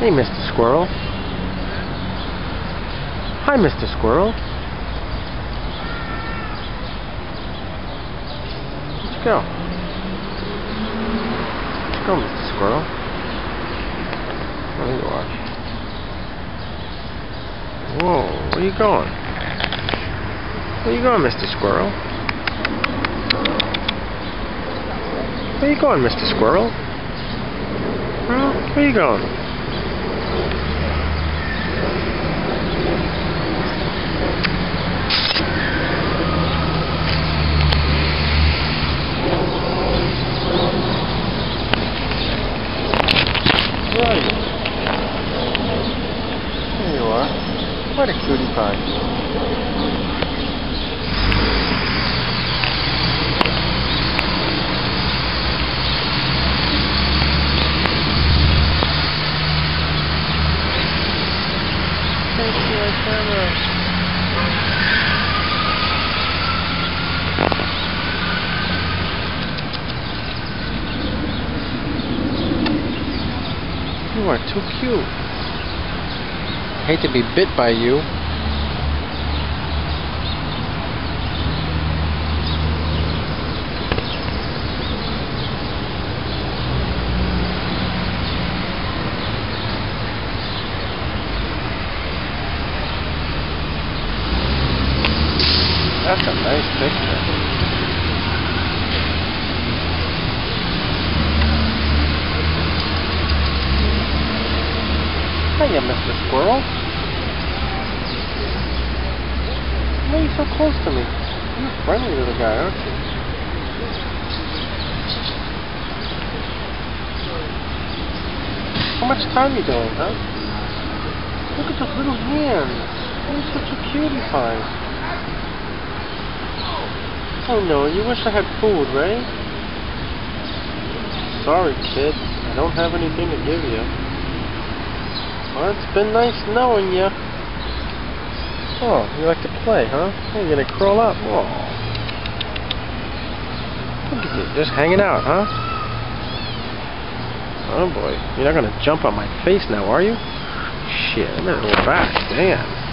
Hey, Mr. Squirrel. Hi, Mr. Squirrel. Let's go. Let's go, Mr. Squirrel. There you are. Whoa, where are you going? Where are you going, Mr. Squirrel? Where are you going, Mr. Squirrel? Where you going? Where are you? There you are. Thank you, camera. You are too cute. Hate to be bit by you. That's a nice picture. Hiya, Mr. Squirrel. Why are you so close to me? You're friendly little guy, aren't you? How much time you doing, huh? Look at those little hands. You're such a cutie pie. Oh no, you wish I had food, right? Sorry, kid. I don't have anything to give you. Well, it's been nice knowing you. Oh, you like to play, huh? You're gonna crawl up. Oh. Look at you, just hanging out, huh? Oh boy, you're not gonna jump on my face now, are you? Shit, I'm gonna go back. Damn.